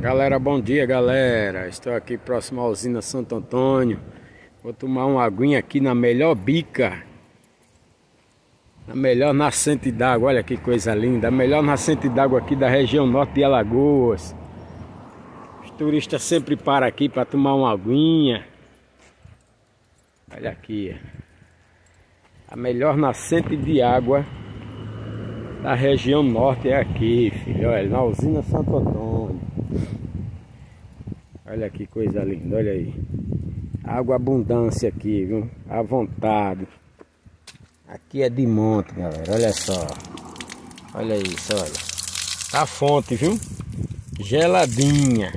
Galera, bom dia galera. Estou aqui próximo à usina Santo Antônio. Vou tomar uma aguinha aqui na melhor bica. Na melhor nascente d'água. Olha que coisa linda. A melhor nascente d'água aqui da região norte de Alagoas. Os turistas sempre param aqui para tomar uma aguinha. Olha aqui. A melhor nascente de água da região norte é aqui, filho. Olha, na usina Santo Antônio. Olha que coisa linda, olha aí. Água abundância aqui, viu? À vontade. Aqui é de monte, galera. Olha só. Olha isso, olha. Tá a fonte, viu? Geladinha.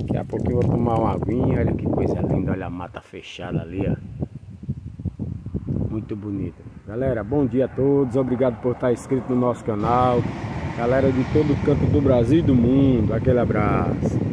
Daqui a pouco eu vou tomar uma aguinha. Olha que coisa linda. Olha a mata fechada ali, ó. Muito bonita. Galera, bom dia a todos. Obrigado por estar inscrito no nosso canal. Galera de todo canto do Brasil e do mundo. Aquele abraço.